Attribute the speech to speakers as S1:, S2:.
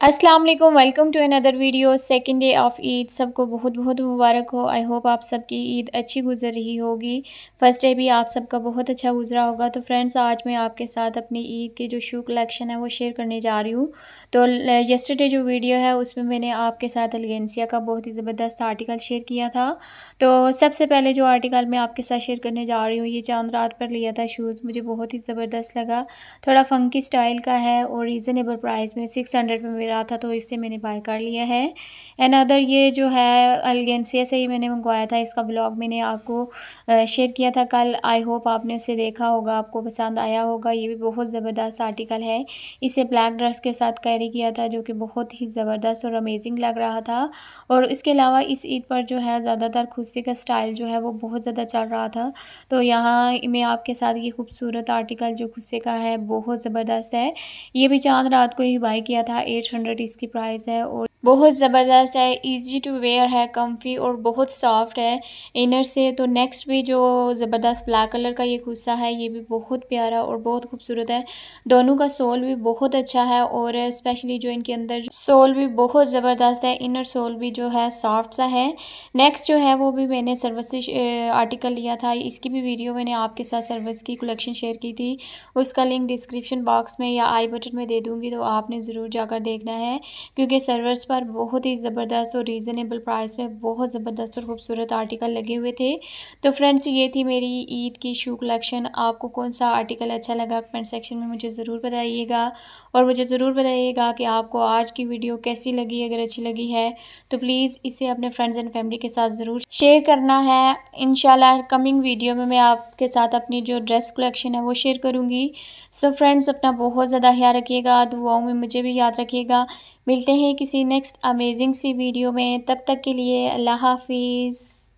S1: अस्सलाम वालेकुम welcome to another video second day of Eid सबको बहुत बहुत मुबारक हो। आई होप आप सबकी ईद अच्छी गुजर रही होगी। फ़र्स्ट डे भी आप सबका बहुत अच्छा गुजरा होगा। तो फ्रेंड्स आज मैं आपके साथ अपनी ईद के जो शू कलेक्शन है, वो शेयर करने जा रही हूँ। तो यस्टरडे जो वीडियो है, उसमें मैंने आपके साथ अलगेंसिया का बहुत ही ज़बरदस्त आर्टिकल शेयर किया था। तो सबसे पहले जो आर्टिकल मैं आपके साथ शेयर करने जा रही हूँ, ये चाँद रात पर लिया था शूज़ मुझे बहुत ही ज़बरदस्त लगा। थोड़ा फंकी स्टाइल का है और रीज़नेबल प्राइस में सिक्स हंड्रेड में रहा था तो इससे मैंने बाय कर लिया है। एंड अदर ये जो है अलगेंसिया से ही मैंने मंगवाया था, इसका ब्लॉग मैंने आपको शेयर किया था कल। आई होप आपने उसे देखा होगा, आपको पसंद आया होगा। ये भी बहुत ज़बरदस्त आर्टिकल है। इसे ब्लैक ड्रेस के साथ कैरी किया था, जो कि बहुत ही ज़बरदस्त और अमेजिंग लग रहा था। और इसके अलावा इस ईद पर जो है, ज़्यादातर खुशी का स्टाइल जो है, वो बहुत ज़्यादा चल रहा था। तो यहाँ मैं आपके साथ ये खूबसूरत आर्टिकल जो खुस्से का है, बहुत ज़बरदस्त है। ये भी चाँद रात को ही बाई किया था एट हंड्रेड इसकी प्राइस है और बहुत ज़बरदस्त है इजी टू वेयर है कम्फी और बहुत सॉफ्ट है। इनर से तो नेक्स्ट भी जो ज़बरदस्त ब्लैक कलर का ये खुस्सा है, ये भी बहुत प्यारा और बहुत खूबसूरत है। दोनों का सोल भी बहुत अच्छा है और स्पेशली जो इनके अंदर सोल भी बहुत ज़बरदस्त है इनर सोल भी जो है सॉफ्ट सा है। नेक्स्ट जो है वो भी मैंने सर्विस आर्टिकल लिया था, इसकी भी वीडियो मैंने आपके साथ सर्विस की कलेक्शन शेयर की थी। उसका लिंक डिस्क्रिप्शन बॉक्स में या आई बटन में दे दूँगी तो आपने ज़रूर जाकर देखना है, क्योंकि सर्वर्स पर बहुत ही ज़बरदस्त और रीज़नेबल प्राइस में बहुत ज़बरदस्त और खूबसूरत आर्टिकल लगे हुए थे। तो फ्रेंड्स ये थी मेरी ईद की शू कलेक्शन आपको कौन सा आर्टिकल अच्छा लगा कमेंट सेक्शन में मुझे ज़रूर बताइएगा। और मुझे ज़रूर बताइएगा कि आपको आज की वीडियो कैसी लगी, अगर अच्छी लगी है तो प्लीज़ इसे अपने फ्रेंड्स एंड फैमिली के साथ ज़रूर शेयर करना है। इन कमिंग वीडियो में मैं आपके साथ अपनी जो ड्रेस कलेक्शन है वो शेयर करूँगी। सो फ्रेंड्स अपना बहुत ज़्यादा ख्याल रखिएगा। दुआओं में मुझे भी याद रखिएगा। मिलते हैं किसी नेक्स्ट अमेजिंग सी वीडियो में तब तक के लिए अल्लाह हाफिज़।